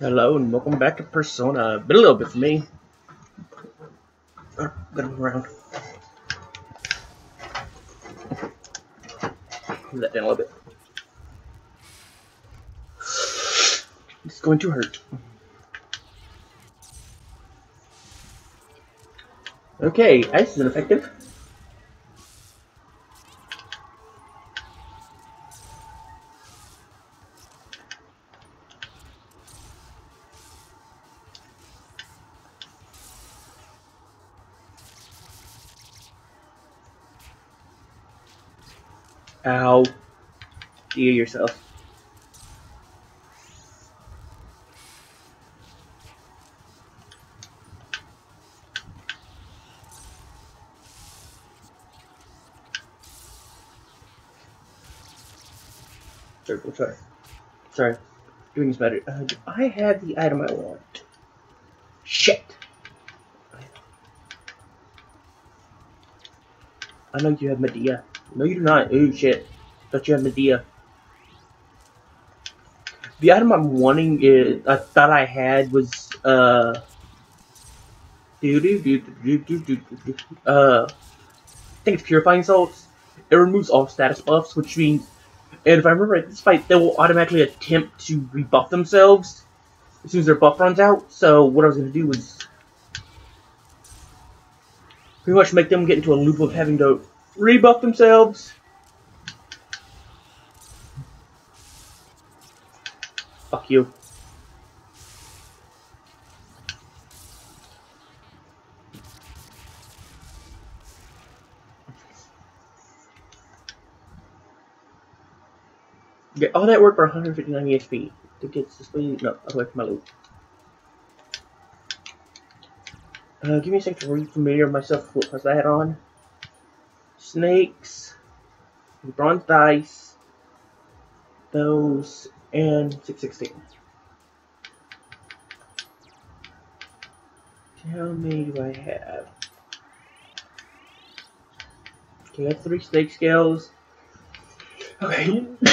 Hello and welcome back to Persona. Been a little bit for me. Oh, Gotta move around. Move that down a little bit. It's going to hurt. Okay, ice is ineffective. You yourself. Sorry, I'm sorry. Doing this better. Uh, do I have the item I want? Shit! I know you have Medea. No, you do not. Oh shit. Thought you had Medea. The item I'm wanting is I thought I had was uh uh I think it's purifying salts. It removes all status buffs, which means and if I remember right, this fight they will automatically attempt to rebuff themselves as soon as their buff runs out. So what I was gonna do was pretty much make them get into a loop of having to rebuff themselves. Fuck you. Get all that work for 159 EXP to get thing. No, away from my loot. Uh, give me a second to re-familiar myself with what I had on. Snakes, bronze dice, those, and 616. How many do I have? Okay, have three snake scales. Okay.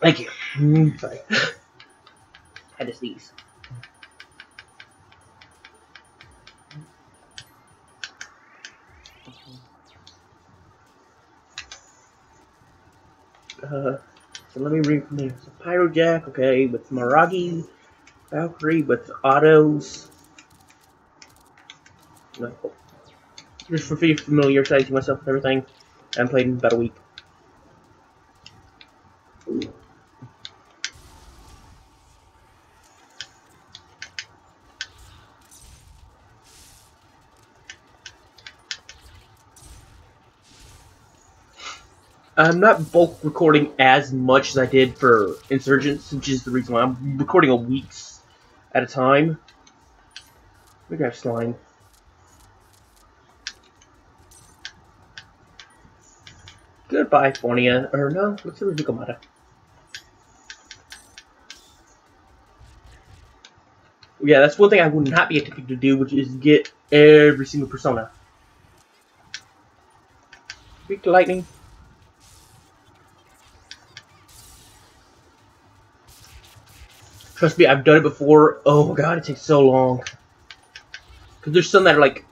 Thank you. Sorry. Had to sneeze. Uh, so let me read from here. So Pyrojack, okay, with Maragi, Valkyrie with autos. No. Just for familiarizing myself with everything. Haven't played in about a week. I'm not bulk recording as much as I did for Insurgents, which is the reason why I'm recording a weeks at a time. Let me grab slime. Goodbye, Forneus. Or no, let's see Nekomata. Yeah, that's one thing I would not be attempting to do, which is get every single persona. To lightning. Trust me, I've done it before. Oh god, it takes so long. Because there's some that are like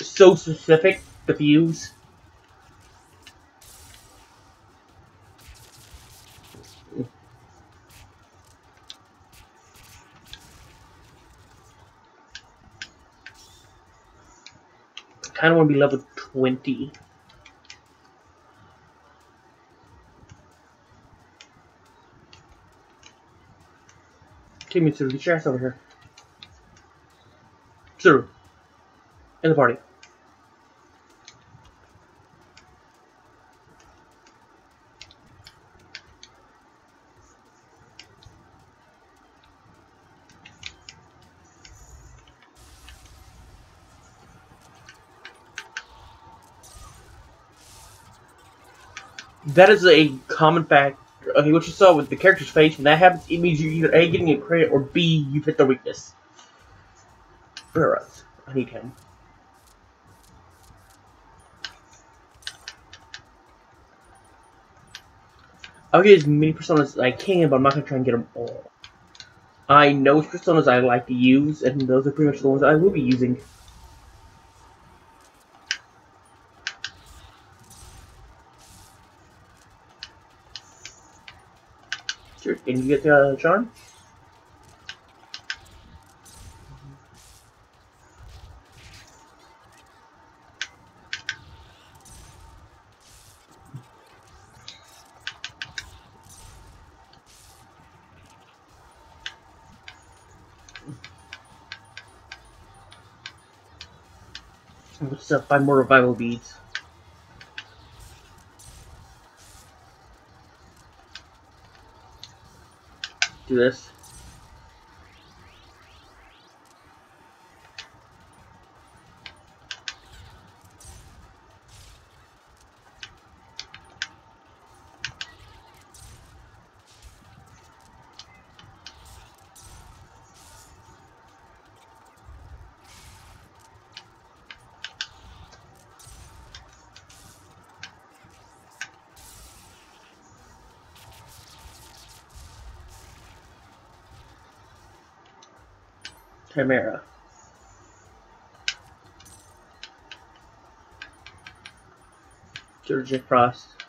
so specific to fuse. kind of want to be level 20. Take me to the chest over here. Zero. In the party. That is a common fact. Okay, what you saw with the character's face, when that happens, it means you're either A, getting a crit, or B, you've hit the weakness. Burroughs. I need him. I'll get as many personas as I can, but I'm not gonna try and get them all. I know which personas I like to use, and those are pretty much the ones I will be using. Can you get the uh, charm? Let's uh, find more revival beads. This. Chimera. Georgia Frost.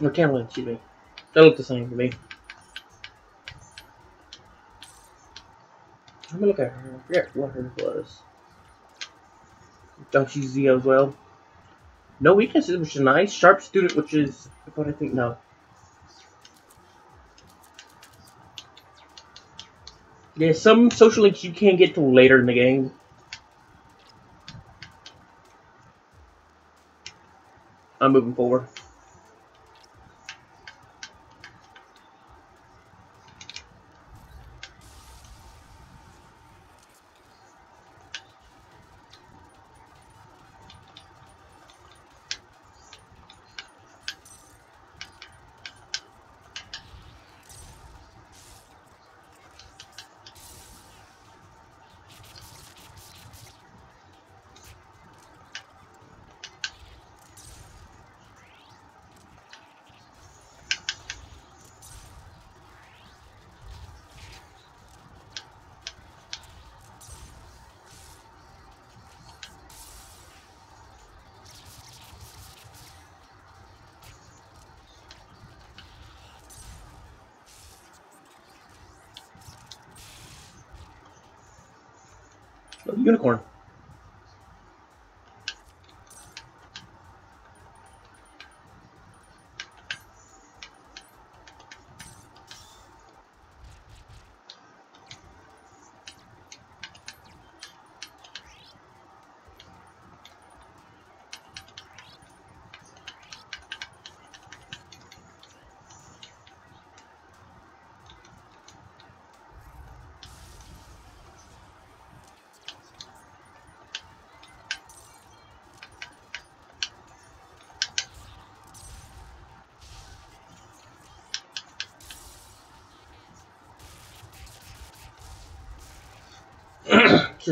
No, Camelin, excuse me. They look the same to me. I'm gonna look at her. I forget what hers was. Don't you Z as well? No weaknesses, which is nice. Sharp student, which is what I think no. Yeah, some social links you can't get till later in the game. I'm moving forward.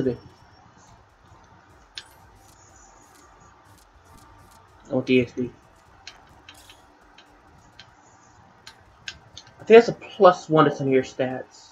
Be. I want the I think that's a plus one to some of your stats.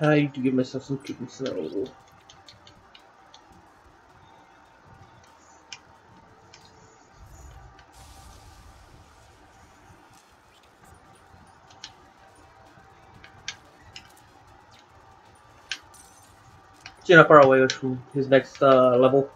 I need to give myself some snow. See how far away from his next uh, level.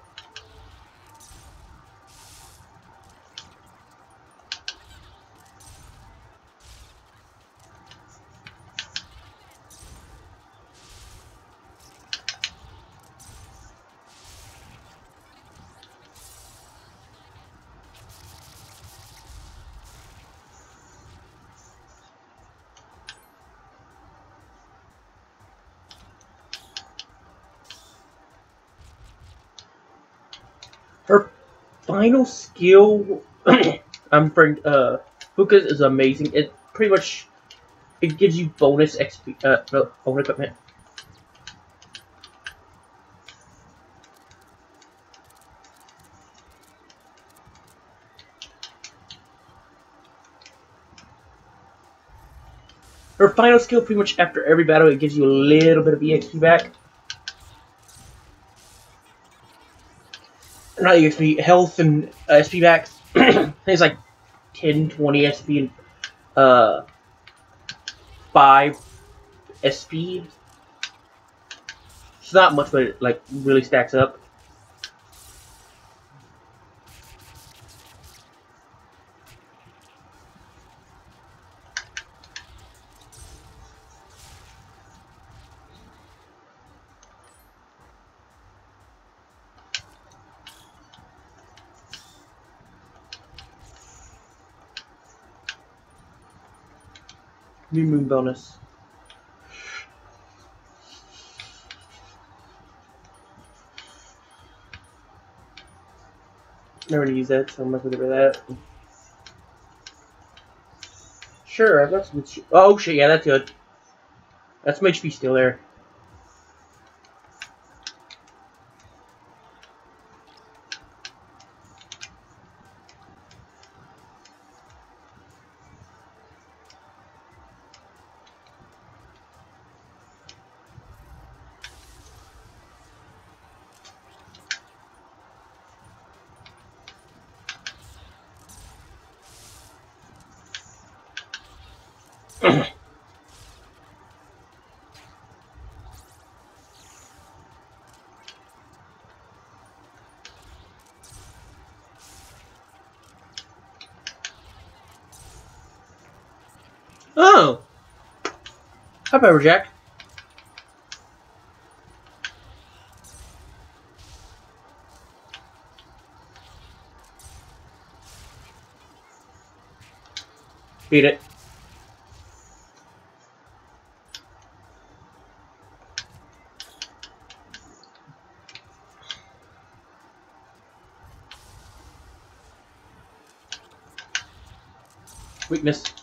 Final skill, I'm friend, uh, Hookah's is amazing. It pretty much, it gives you bonus XP, uh, no, bonus equipment. Her final skill, pretty much after every battle, it gives you a little bit of EXP back. Not EXP, health and uh, SP back. it's like 10, 20 SP and uh, 5 SP. It's not much, but it like really stacks up. New moon bonus. Never gonna use that, so I'm not gonna get rid of that. Sure, I've got some Oh shit, yeah, that's good. That's some HP still there. Oh! Hi, Pepper Jack. Beat it. Weakness.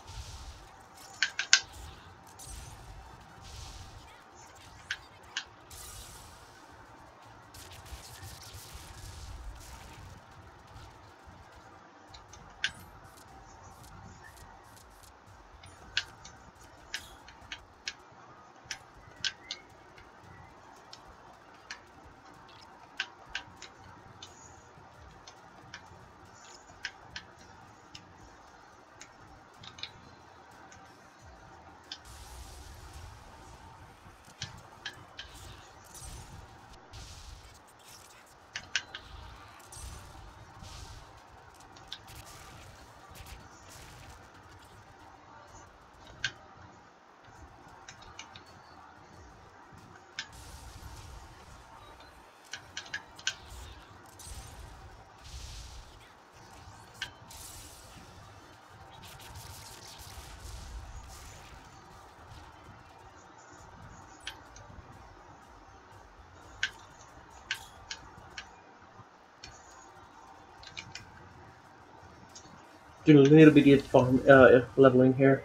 Doing a little bit of farm uh, leveling here.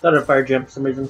Thought a fire jump for some reason.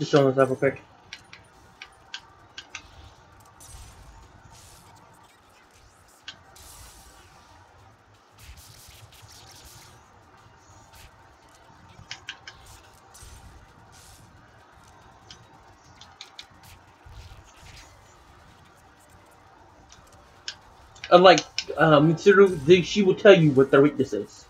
Just showing this up real quick. Unlike um, Mitsuru, she will tell you what their weakness is.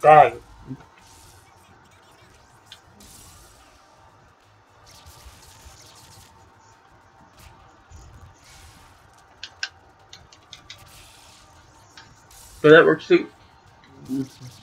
Dang. So that works too. Mm-hmm.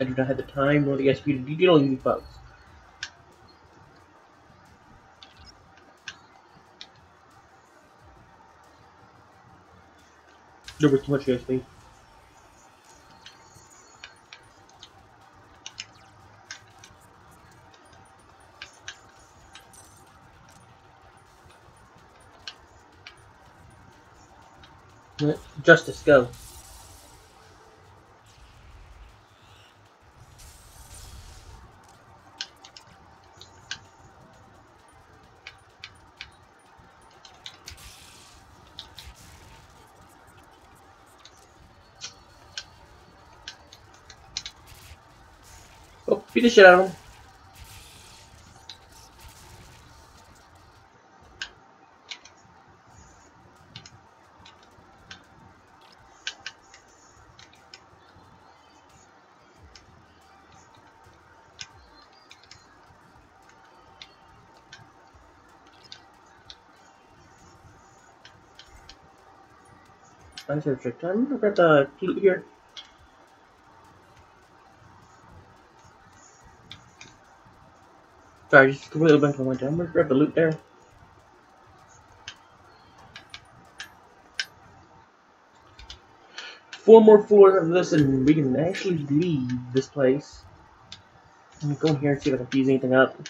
I do not have the time nor the SP to dealing with you folks. There was too much USB. Justice, go. The shit out of him. I'm gonna grab the loot here. Sorry, just completely blanked on my time. I'm gonna grab the loot there. Four more floors of this and we can actually leave this place. Let me go in here and see if I can fuse anything up.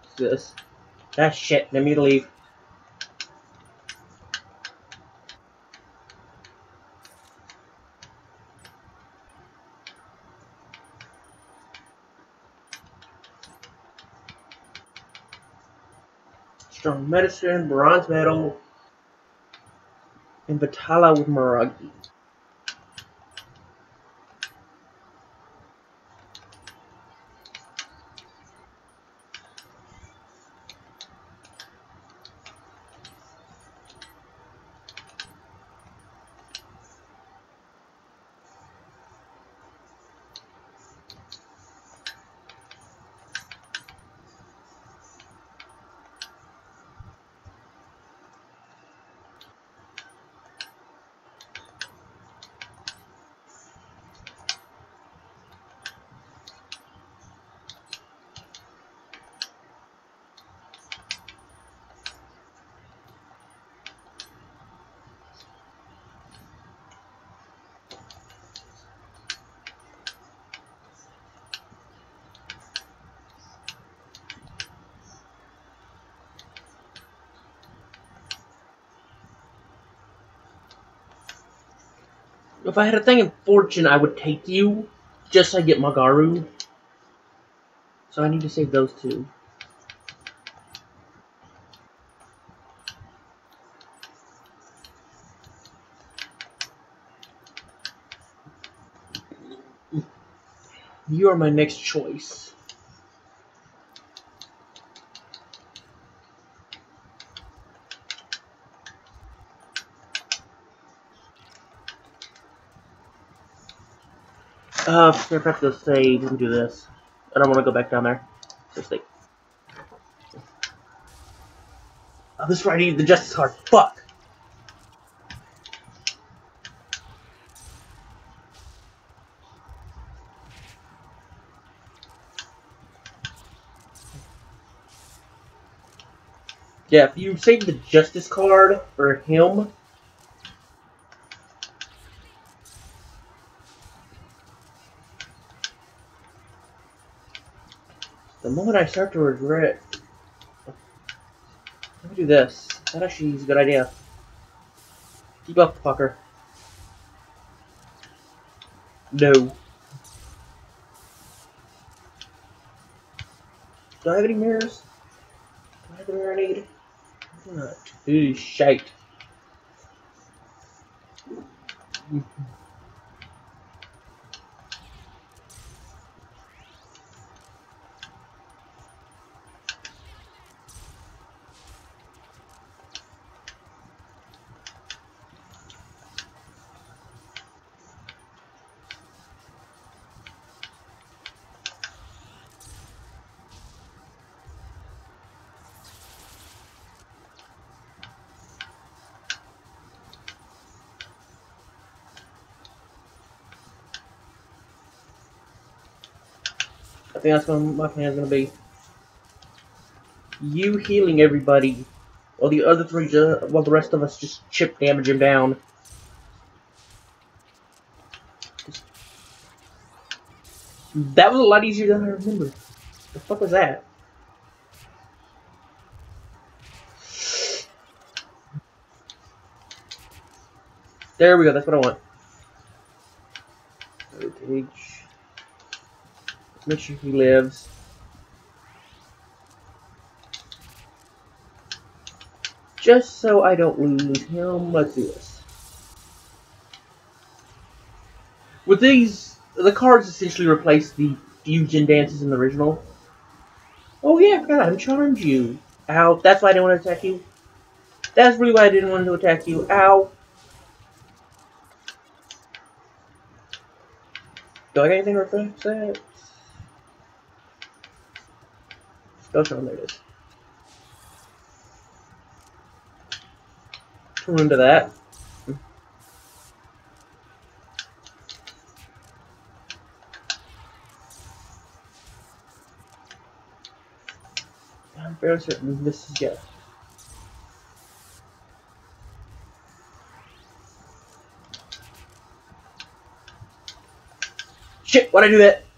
What's this? That shit. Let me leave. Medicine, Bronze Medal, and Vitala with Maragi. If I had a thing in Fortune, I would take you, just so I get Magaru. So I need to save those two. You are my next choice. Uh, I have to say, we can do this. I don't want to go back down there. Just like. Oh, this is where I need the justice card. Fuck! Yeah, if you save the justice card for him, the moment I start to regret, let me do this. That actually is a good idea. Keep up, fucker. No. Do I have any mirrors? Do I have the mirror I need? Not. Ooh, shite. I think that's what my plan's gonna be. You healing everybody, while the other three, just, while the rest of us just chip damage him down. That was a lot easier than I remember. The fuck was that? There we go, that's what I want. Make sure he lives. Just so I don't lose him, let's do this. With these, the cards essentially replace the fusion dances in the original. Oh yeah, I forgot, I charmed you. Ow, that's why I didn't want to attack you. That's really why I didn't want to attack you. Ow. Do I got anything to reflect that? Charm, there it is. Turn into that. I'm fairly certain this is yeah. Shit, why'd I do that?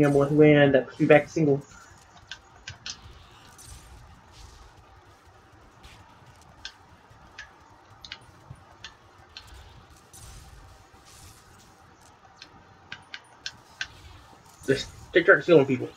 Him with wind. That puts me back to single. Just take start stealing people.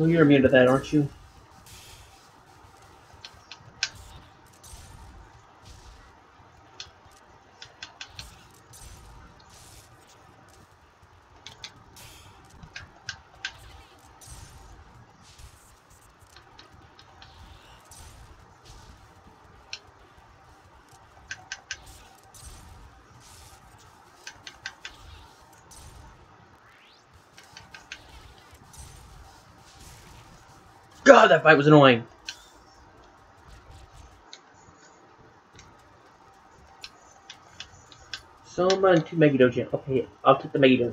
Well, you're immune to that, aren't you? God, that fight was annoying. Summon two Megiddo gems. Okay, I'll take the Megiddo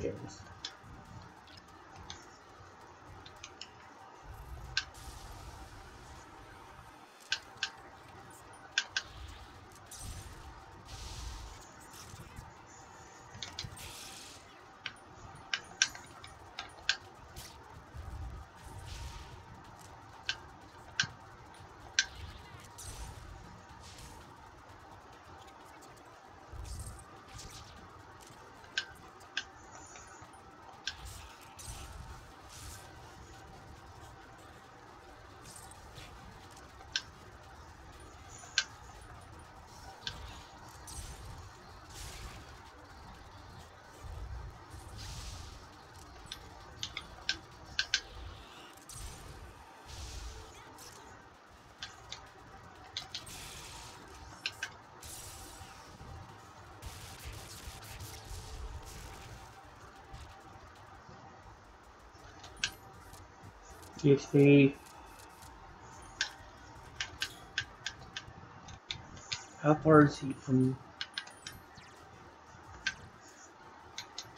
How far is he from...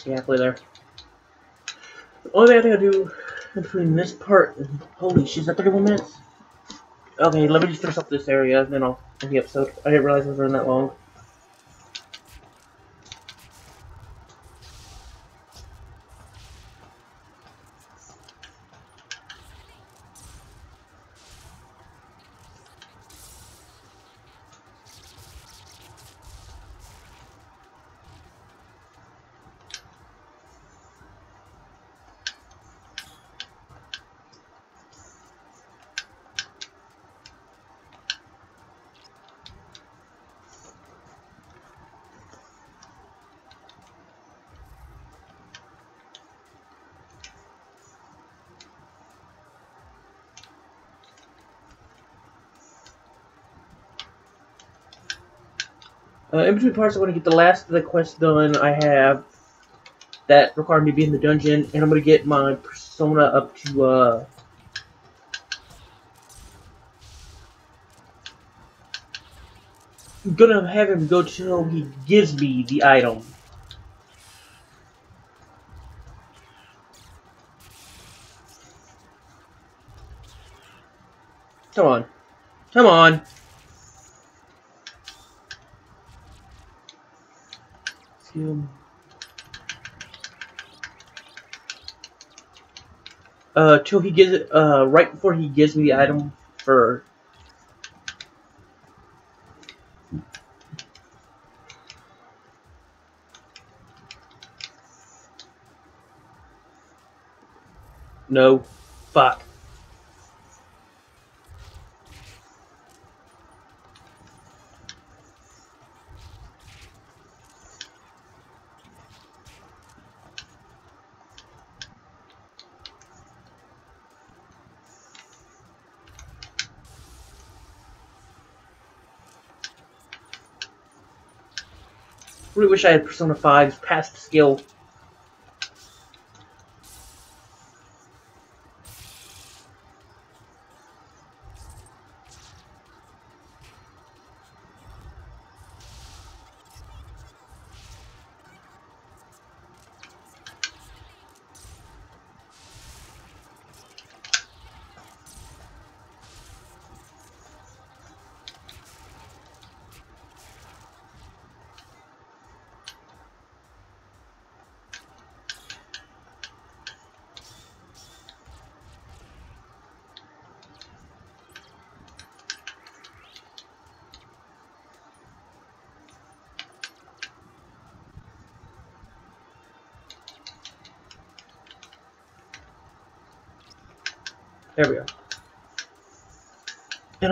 Yeah, there. The only thing I think I do between this part and... Holy shit, is that 31 minutes? Okay, let me just finish up this area, and then I'll end the episode. I didn't realize it was running that long. Uh, in between parts, I want to get the last of the quest done I have that require me to be in the dungeon, and I'm going to get my persona up to, uh... I'm gonna have him go till he gives me the item. Come on. Come on. Uh, till he gives it, uh, right before he gives me the item for... No. Fuck. Really wish I had Persona 5's past skill.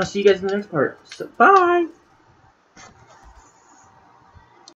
See you guys in the next part. So, bye!